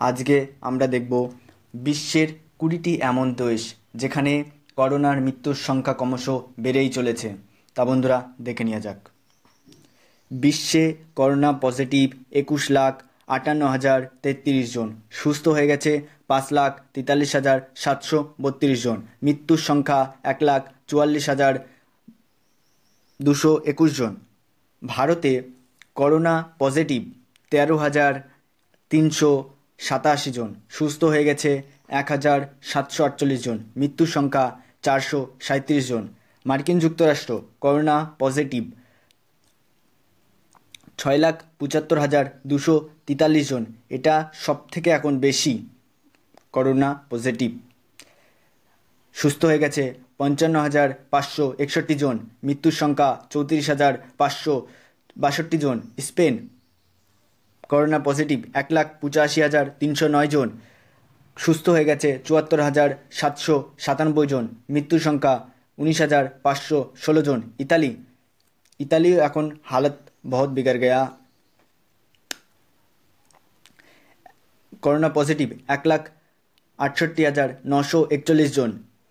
আজকে আমরা দেখব বিশ্বের কুড়িটি এমন দেশ যেখানে করোনার মৃত্যুর সংখ্যা ক্রমশ বেড়েই চলেছে। তা বন্ধুরা, দেখে নেওয়া যাক। বিশ্বে করোনা পজিটিভ একুশ লাখ আটান্ন হাজার তেত্রিশ জন, সুস্থ হয়ে গেছে পাঁচ লাখ তেতাল্লিশ হাজার সাতশো বত্রিশ জন, মৃত্যুর সংখ্যা এক লাখ চুয়াল্লিশ হাজার দুশো একুশ জন। ভারতে করোনা পজিটিভ তেরো হাজার তিনশো সাতাশি জন। সুস্থ হয়ে গেছে এক হাজার সাতশো আটচল্লিশ জন। মৃত্যুর সংখ্যা চারশো সাঁত্রিশ জন। মার্কিন যুক্তরাষ্ট্র করোনা পজিটিভ। ছয় লাখ পঁচাত্তর হাজার দুশো তেতাল্লিশ জন। এটা সব থেকে এখন বেশি করোনা পজিটিভ। সুস্থ হয়ে গেছে পঞ্চান্ন হাজার পাঁচশো একষট্টি জন। মৃত্যুর সংখ্যা চৌত্রিশ হাজার পাঁচশো বাষট্টি জন। স্পেন করোনা পজিটিভ, এক লাখ পঁচাশি হাজার তিনশো নয় জন। সুস্থ হয়ে গেছে চুয়াত্তর হাজার সাতশো সাতানব্বই জন। মৃত্যুর সংখ্যা উনিশ হাজার পাঁচশো ষোলো জন। ইতালি। ইতালিও এখন হালত বহুত বিগড় গয়া। করোনা পজিটিভ, এক লাখ আটষট্টি হাজার নশো একচল্লিশ জন।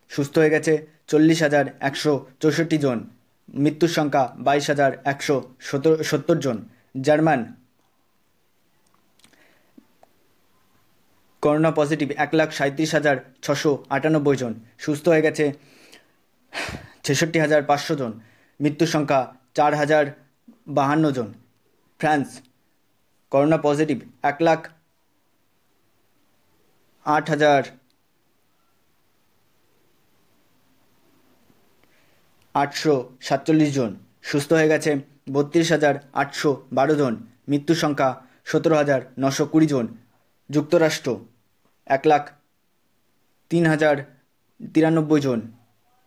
সুস্থ হয়ে গেছে চল্লিশ হাজার একশো চৌষট্টি জন। মৃত্যুর সংখ্যা বাইশ হাজার একশো সত্তর জন। জার্মান করোনা পজিটিভ এক লাখ সাঁত্রিশ হাজার ছশো আটানব্বই জন। সুস্থ হয়ে গেছে ছেষট্টি হাজার পাঁচশো জন। মৃত্যুর সংখ্যা চার হাজার বাহান্ন জন। ফ্রান্স, করোনা পজিটিভ এক লাখ আট হাজার আটশো সাতচল্লিশ জন। সুস্থ হয়ে গেছে বত্রিশ হাজার আটশো বারো জন। মৃত্যুর সংখ্যা সতেরো হাজার নশো কুড়ি জন। যুক্তরাষ্ট্র, এক লাখ তিন হাজার তিরানব্বই জন।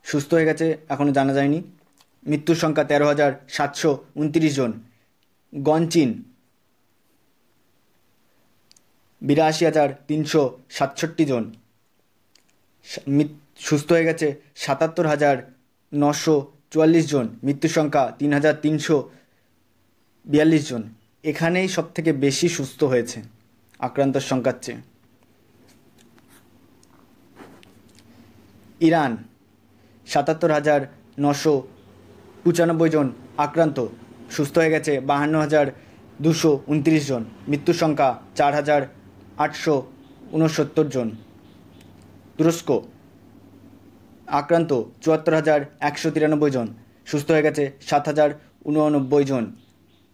সুস্থ হয়ে গেছে এখনও জানা যায়নি। মৃত্যুর সংখ্যা তেরো হাজার সাতশো উনত্রিশ জন। গনচিন বিরাশি হাজার তিনশো সাতষট্টি জন। সুস্থ হয়ে গেছে, সাতাত্তর হাজার নশো চুয়াল্লিশ জন। মৃত্যুর সংখ্যা তিন হাজার তিনশো বিয়াল্লিশ জন। এখানেই সব থেকে বেশি সুস্থ হয়েছে। আক্রান্তর সংখ্যার চেয়ে ইরান, সাতাত্তর হাজার নশো পঁচানব্বই জন আক্রান্ত, সুস্থ হয়ে গেছে বাহান্ন হাজার দুশো উনত্রিশ জন, মৃত্যুর সংখ্যা চার হাজার আটশো উনসত্তর জন। তুরস্ক, আক্রান্ত, চুয়াত্তর হাজার একশো তিরানব্বই জন, সুস্থ হয়ে গেছে সাত হাজার উননব্বই জন,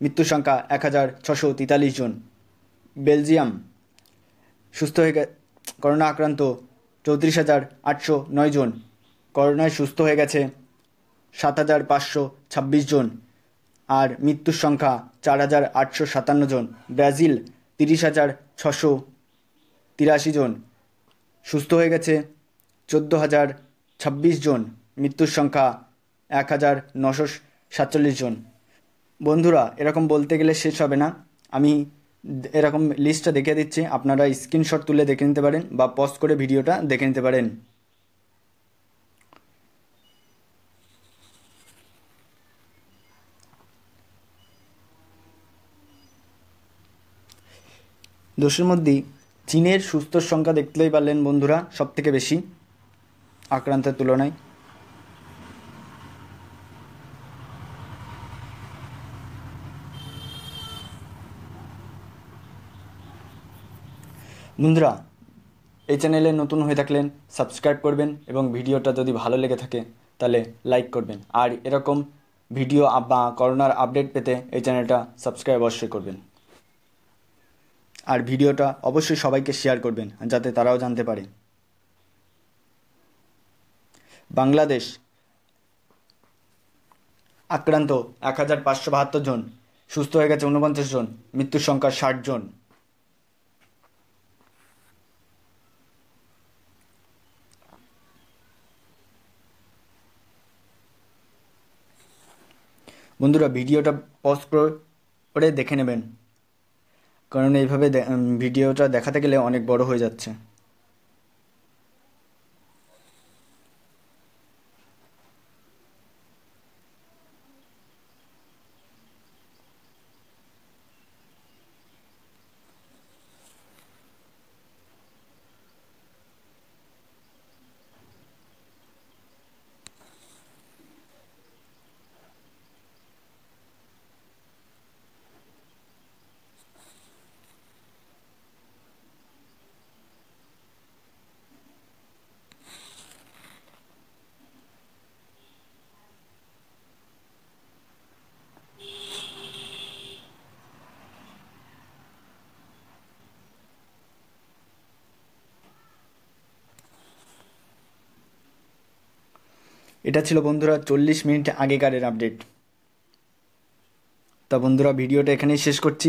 মৃত্যুর সংখ্যা এক হাজার ছশো তেতাল্লিশ জন। বেলজিয়াম সুস্থ হয়ে করোনা আক্রান্ত চৌত্রিশ হাজার আটশো নয় জন। করোনায় সুস্থ হয়ে গেছে সাত হাজার পাঁচশো ছাব্বিশ জন। আর মৃত্যুর সংখ্যা চার হাজার আটশো সাতান্ন জন। ব্রাজিল তিরিশ হাজার ছশো তিরাশি জন। সুস্থ হয়ে গেছে চোদ্দ হাজার ছাব্বিশ জন। মৃত্যুর সংখ্যা এক হাজার নশো সাতচল্লিশ জন। বন্ধুরা, এরকম বলতে গেলে শেষ হবে না। আমি এরকম লিস্টটা দেখে দিচ্ছি। আপনারা স্ক্রিনশট তুলে দেখে নিতে পারেন বা পজ করে ভিডিওটা দেখে নিতে পারেন। দোষের মধ্যেই চীনের সুস্থর সংখ্যা দেখতেই পারলেন বন্ধুরা সব থেকে বেশি। আক্রান্তের তুলনায়। বন্ধুরা, এই চ্যানেলে নতুন হয়ে থাকলেন, সাবস্ক্রাইব করবেন এবং ভিডিওটা যদি ভালো লেগে থাকে, তাহলে লাইক করবেন। আর এরকম ভিডিও বা করোনার আপডেট পেতে এই চ্যানেলটা সাবস্ক্রাইব অবশ্যই করবেন। আর ভিডিওটা অবশ্যই সবাইকে শেয়ার করবেন, যাতে তারাও জানতে পারে। বাংলাদেশ আক্রান্ত এক হাজার পাঁচশো বাহাত্তর জন, সুস্থ হয়ে গেছে ঊনপঞ্চাশ জন, মৃত্যুর সংখ্যা ষাট জন। বন্ধুরা ভিডিওটা পজ করে দেখে নেবেন। কারণ এইভাবে ভিডিওটা দেখাতে গেলে অনেক বড় হয়ে যাচ্ছে। এটা ছিল বন্ধুরা চল্লিশ মিনিট আগেকারের আপডেট তা বন্ধুরা ভিডিওটা এখানেই শেষ করছি।